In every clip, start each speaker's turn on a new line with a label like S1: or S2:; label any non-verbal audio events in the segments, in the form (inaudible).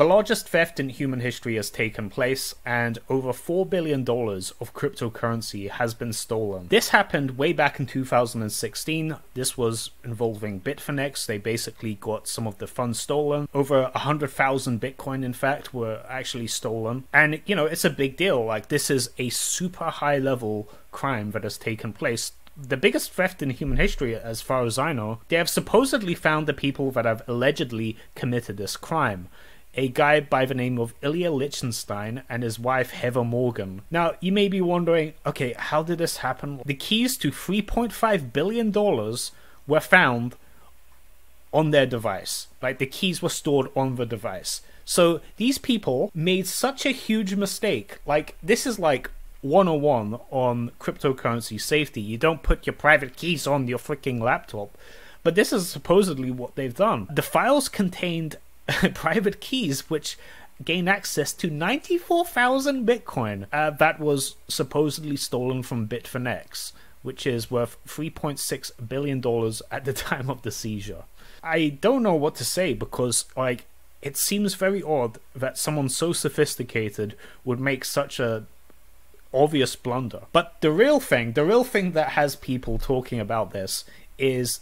S1: The largest theft in human history has taken place, and over $4 billion of cryptocurrency has been stolen. This happened way back in 2016. This was involving Bitfinex. They basically got some of the funds stolen. Over 100,000 Bitcoin, in fact, were actually stolen. And, you know, it's a big deal. Like, this is a super high level crime that has taken place the biggest theft in human history, as far as I know. They have supposedly found the people that have allegedly committed this crime a guy by the name of Ilya Lichtenstein and his wife Heather Morgan. Now, you may be wondering, okay, how did this happen? The keys to $3.5 billion were found on their device. Like, the keys were stored on the device. So, these people made such a huge mistake. Like, this is like 101 on cryptocurrency safety. You don't put your private keys on your freaking laptop. But this is supposedly what they've done. The files contained (laughs) private keys which gain access to 94,000 Bitcoin uh, that was supposedly stolen from Bitfinex, which is worth $3.6 billion at the (laughs) time of the seizure. I don't know what to say because, like, it seems very odd that someone so sophisticated would make such a obvious blunder. But the real thing, the real thing that has people talking about this is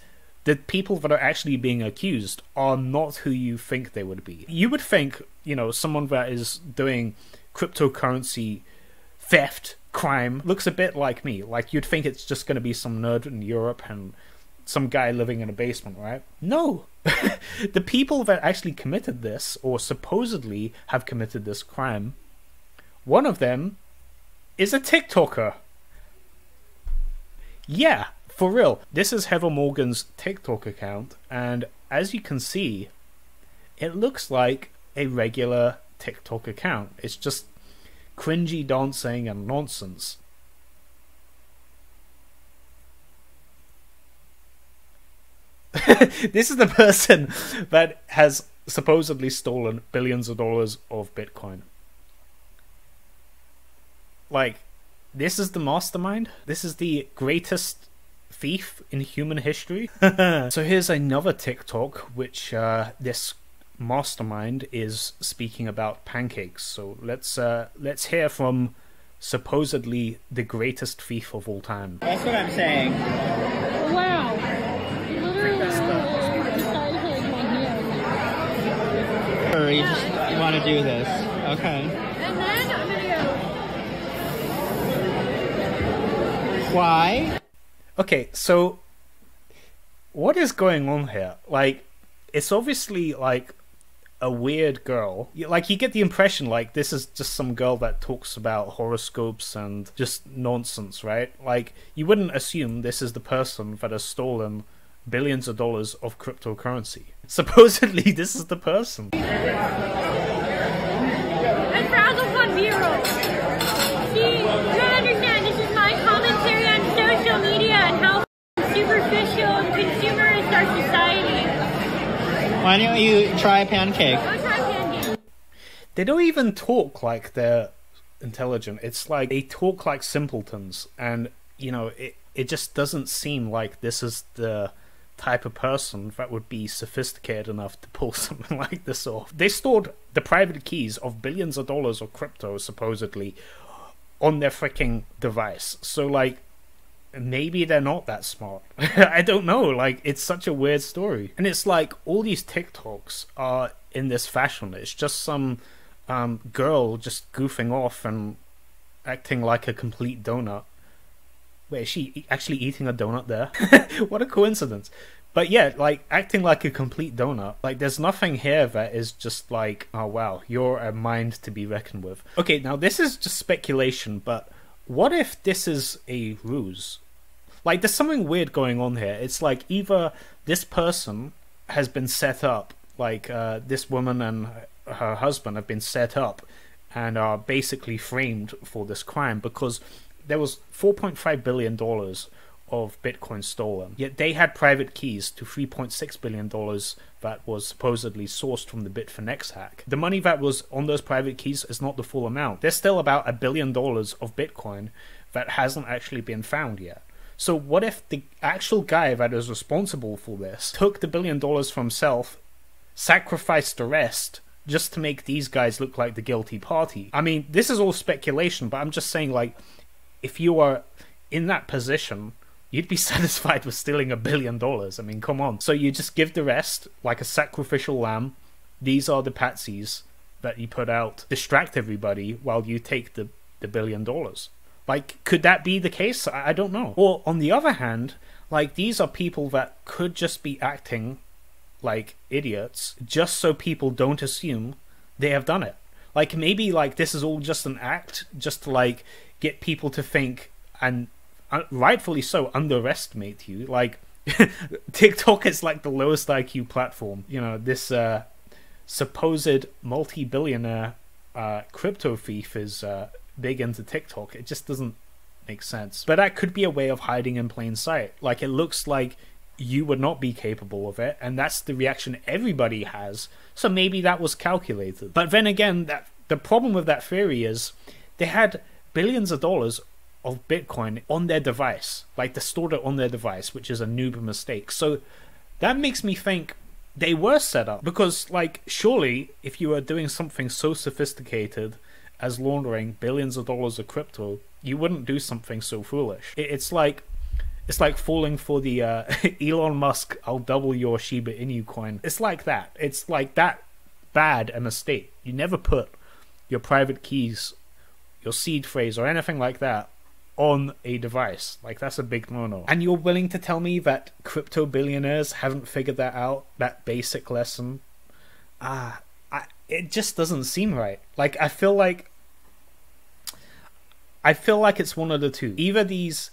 S1: the people that are actually being accused are not who you think they would be. You would think, you know, someone that is doing cryptocurrency theft crime looks a bit like me. Like you'd think it's just going to be some nerd in Europe and some guy living in a basement, right? No. (laughs) the people that actually committed this or supposedly have committed this crime, one of them is a TikToker. Yeah, for real, this is Heather Morgan's TikTok account, and as you can see, it looks like a regular TikTok account. It's just cringy dancing and nonsense. (laughs) this is the person that has supposedly stolen billions of dollars of Bitcoin. Like, this is the mastermind. This is the greatest thief in human history. (laughs) so here's another TikTok which uh, this mastermind is speaking about pancakes. So let's uh, let's hear from supposedly the greatest thief of all time.
S2: That's what I'm saying.
S3: Wow. Literally,
S2: Or you just you want to do this. Okay.
S3: And then I'm gonna
S2: Why?
S1: Okay, so what is going on here? Like, it's obviously like a weird girl. Like, you get the impression like this is just some girl that talks about horoscopes and just nonsense, right? Like, you wouldn't assume this is the person that has stolen billions of dollars of cryptocurrency. (laughs) Supposedly, this is the person.
S3: And Frazzle von Miro. See, you don't understand. This is my commentary on social media and how superficial consumers our society.
S2: Why don't you try a pancake?
S3: Go.
S1: They don't even talk like they're intelligent. It's like they talk like simpletons, and you know, it it just doesn't seem like this is the type of person that would be sophisticated enough to pull (laughs) something like this off. They stored the private keys of billions of dollars of crypto supposedly on their freaking device. So like maybe they're not that smart. (laughs) I don't know. Like it's such a weird story. And it's like all these TikToks are in this fashion. It's just some um, girl just goofing off and acting like a complete donut. Wait, is she actually eating a donut there? (laughs) what a coincidence. But yeah, like acting like a complete donut. Like there's nothing here that is just like, oh wow, you're a mind to be reckoned with. Okay, now this is just speculation, but what if this is a ruse? Like there's something weird going on here. It's like either this person has been set up, like uh, this woman and her husband have been set up and are basically framed for this crime because there was 4.5 billion dollars of Bitcoin stolen. Yet they had private keys to 3.6 billion dollars that was supposedly sourced from the Bitfinex hack. The money that was on those private keys is not the full amount. There's still about a billion dollars of Bitcoin that hasn't actually been found yet. So what if the actual guy that is responsible for this took the billion dollars for himself, sacrificed the rest, just to make these guys look like the guilty party. I mean, this is all speculation, but I'm just saying, like, if you are in that position, you'd be (laughs) satisfied with stealing a billion dollars. I mean, come on. So you just give the rest, like a sacrificial lamb. These are the patsies that you put out, distract everybody while you take the, the billion dollars. Like, could that be the case? I, I don't know. Or, on the other hand, like, these are people that could just be acting like idiots just so people don't assume they have done it. Like, maybe, like, this is all just an act just to, like, get people to think and rightfully so underestimate you. Like, (laughs) TikTok is like the lowest IQ platform. You know, this uh, supposed multi-billionaire uh, crypto thief is uh, big into TikTok. It just doesn't make sense. But that could be a way of hiding in plain sight. Like it looks like you would not be capable of it, and that's the reaction everybody has. So maybe that was calculated. But then again, that the problem with that theory is they had billions of dollars of Bitcoin on their device, like they stored it on their device, which is a noob mistake. So that makes me think they were set up because like surely if you are doing something so sophisticated as laundering billions of dollars of crypto you wouldn't do something so foolish. It's like it's like falling for the uh, (laughs) Elon Musk I'll double your Shiba Inu coin. It's like that. It's like that bad a mistake. You never put your private keys your seed phrase or anything like that on a device. Like that's a big no-no. And you're willing to tell me that crypto billionaires haven't figured that out, that basic lesson? Ah, it just doesn't seem right. Like I feel like I feel like it's one of the two. Either these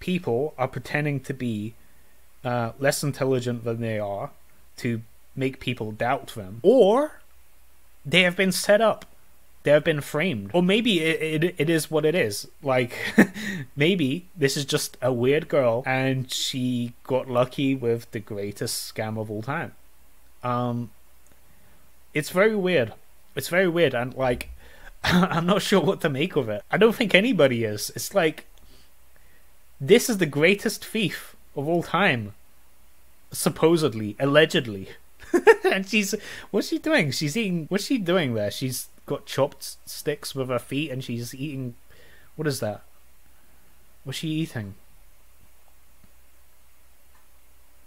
S1: people are pretending to be uh, less intelligent than they are to make people doubt them, or they have been set up they have been framed. Or maybe it, it, it is what it is. Like, (laughs) maybe this is just a weird girl and she got lucky with the greatest scam of all time. Um, it's very weird. It's very weird. And, like, (laughs) I'm not sure what to make of it. I don't think anybody is. It's like, this is the greatest thief of all time. Supposedly, allegedly. (laughs) and she's what's she doing? She's eating. What's she doing there? She's got chopped sticks with her feet and she's eating. What is that? What's she eating?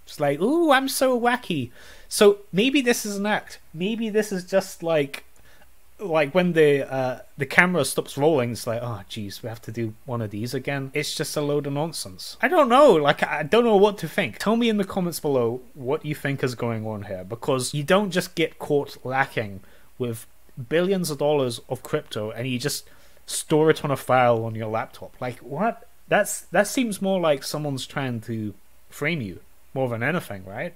S1: It's like, ooh, I'm so wacky. So maybe this is an act. Maybe this is just like, like when the uh, the camera stops rolling. It's like, oh, geez, we have to do one of these again. It's just a load of nonsense. I don't know. Like, I don't know what to think. Tell me in the comments below what you think is going on here, because you don't just get caught lacking with billions of dollars of crypto and you just store it on a file on your laptop. Like what? That's that seems more like someone's trying to frame you more than anything, right?